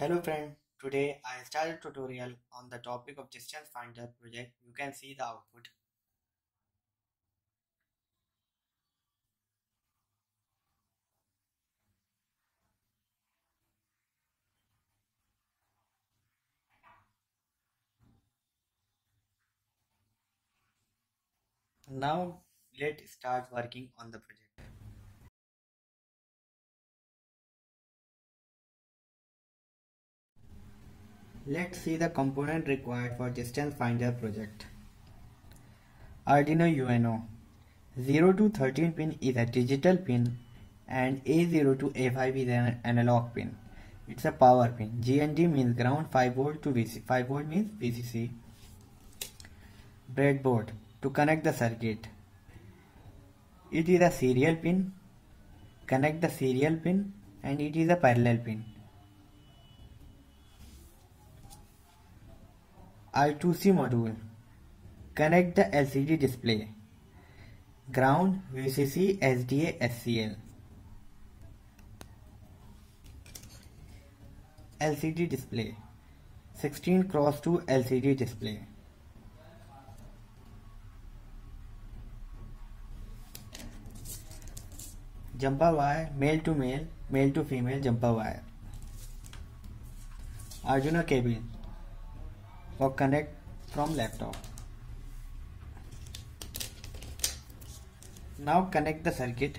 Hello friend, today I started tutorial on the topic of distance finder project. You can see the output. Now let's start working on the project. Let's see the component required for distance finder project. Arduino UNO 0 to 13 pin is a digital pin and A0 to A5 is an analog pin. It's a power pin. GND means ground 5 volt to VCC. 5 volt means VCC. Breadboard to connect the circuit. It is a serial pin. Connect the serial pin and it is a parallel pin. I2C module. Connect the LCD display. Ground VCC SDA SCL. LCD display. 16 cross 2 LCD display. Jumper wire male to male, male to female jumper wire. Arduino cable or connect from laptop. Now connect the circuit.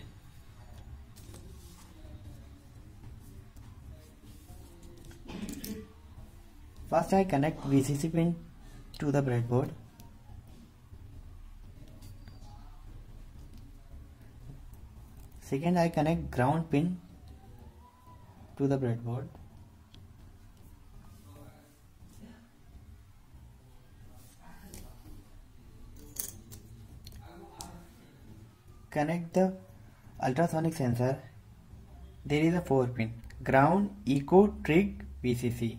First I connect VCC pin to the breadboard. Second I connect ground pin to the breadboard. Connect the ultrasonic sensor there is a 4 pin ground eco trig vcc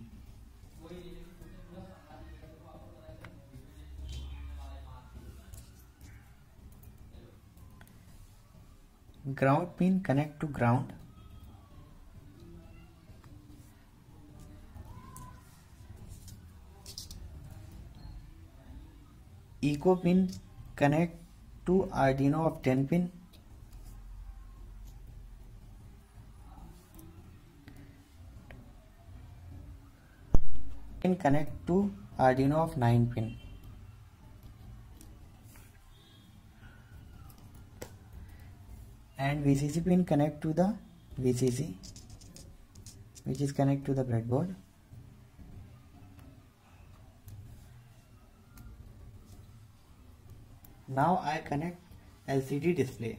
ground pin connect to ground eco pin connect to Arduino of 10 pin. Pin connect to Arduino of 9 pin. And VCC pin connect to the VCC which is connect to the breadboard Now I connect LCD display.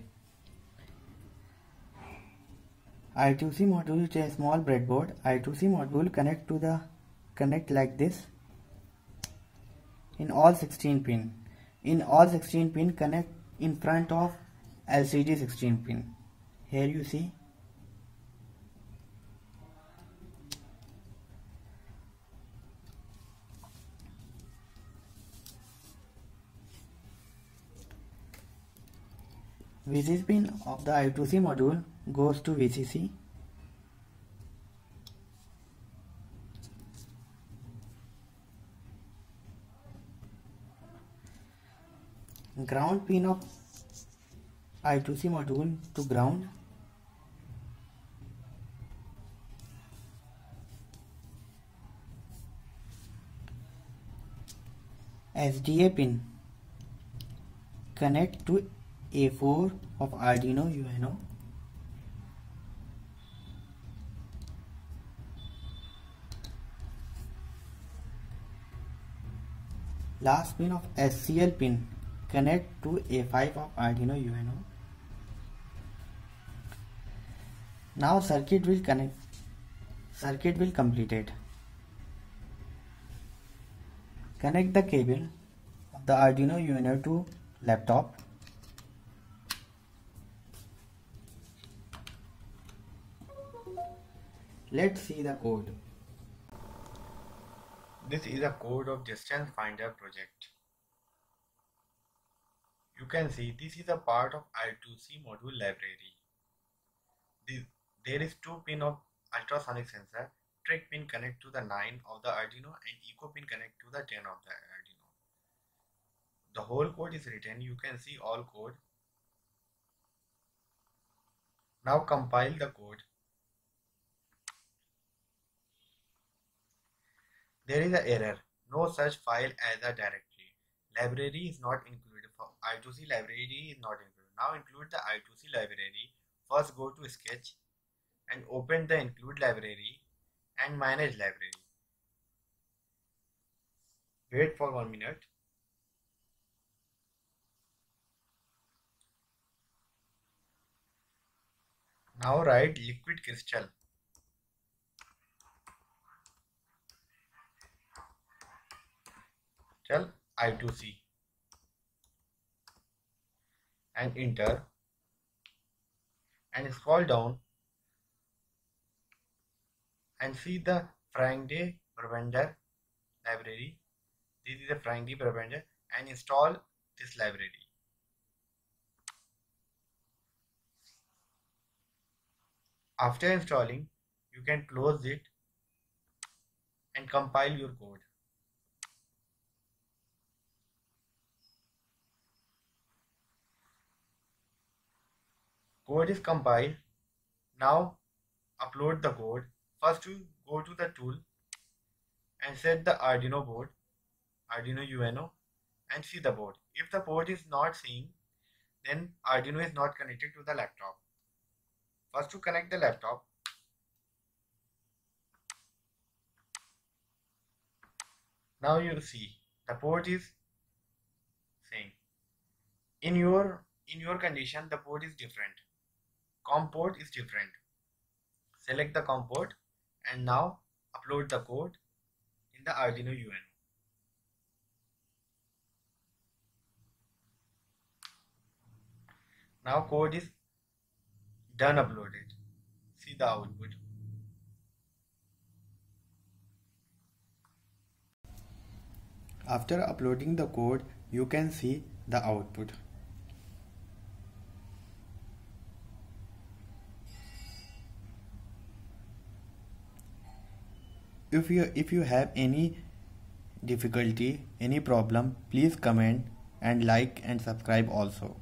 I2C module to a small breadboard. I2C module connect to the connect like this in all 16 pin. In all 16 pin connect in front of LCD 16 pin. Here you see VCC pin of the I2C module goes to VCC. Ground pin of I2C module to ground. SDA pin connect to a4 of Arduino UNO last pin of SCL pin. Connect to A5 of Arduino UNO now circuit will connect. Circuit will completed connect the cable of the Arduino UNO to laptop Let's see the code. This is a code of distance finder project. You can see this is a part of I2C module library. This, there is two pin of ultrasonic sensor trig pin connect to the 9 of the Arduino and echo pin connect to the 10 of the Arduino. The whole code is written. You can see all code. Now compile the code. There is an error. No such file as a directory. Library is not included. For I2C library is not included. Now include the I2C library. First go to sketch and open the include library and manage library. Wait for one minute. Now write liquid crystal. Tell I2C and enter and scroll down and see the Frank Brabander library. This is the Frank Brabander and install this library. After installing, you can close it and compile your code. Code is compiled. Now upload the code. First you go to the tool and set the Arduino board, Arduino UNO and see the board. If the board is not seeing, then Arduino is not connected to the laptop. First to connect the laptop. Now you see the port is saying in your in your condition the port is different. COM port is different. Select the COM port and now upload the code in the Arduino UNO. Now code is done uploaded. See the output. After uploading the code, you can see the output. If you if you have any difficulty, any problem, please comment and like and subscribe also.